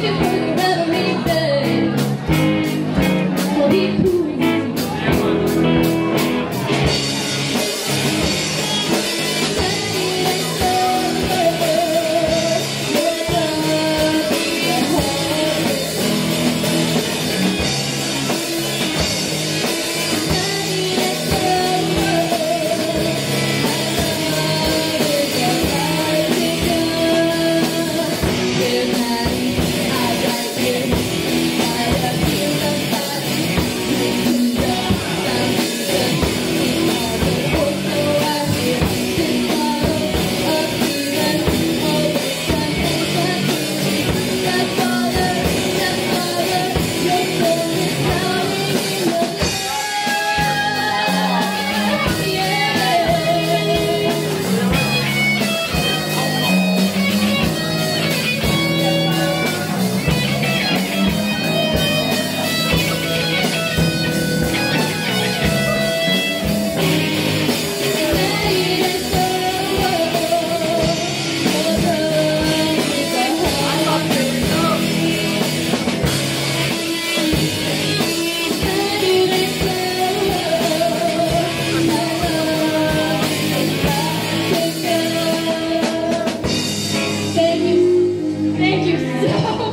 sempre Thank you. Thank you so